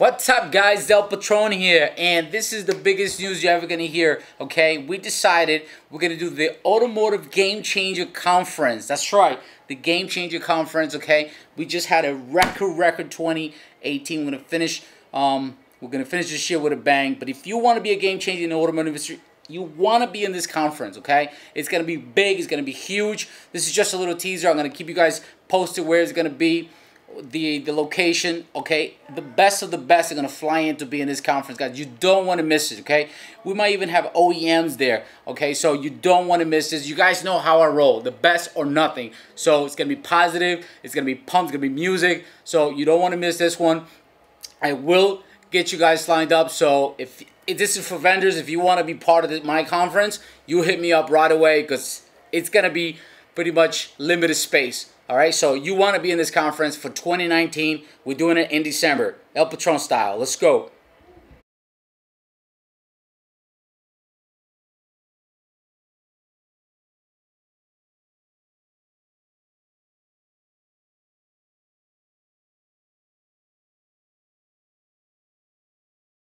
What's up guys, El Patron here, and this is the biggest news you're ever gonna hear, okay? We decided we're gonna do the Automotive Game Changer Conference. That's right, the Game Changer Conference, okay? We just had a record, record 2018. We're gonna finish, um, we're gonna finish this year with a bang. But if you wanna be a game changer in the automotive industry, you want to be in this conference, okay? It's going to be big. It's going to be huge. This is just a little teaser. I'm going to keep you guys posted where it's going to be the the location okay? The best of the best are gonna fly in to be in this conference guys. You don't want to miss it okay? We might even have oems there okay? So you don't want to miss this. You guys know how i roll the best or nothing. So it's gonna be positive it's gonna be pumped it's gonna be music. So you don't want to miss this one. I will get you guys lined up. So if, if this is for vendors if you want to be part of the, my conference you hit me up right away because it's gonna be pretty much limited space all right, so you want to be in this conference for 2019. We're doing it in December, El Patron style. Let's go.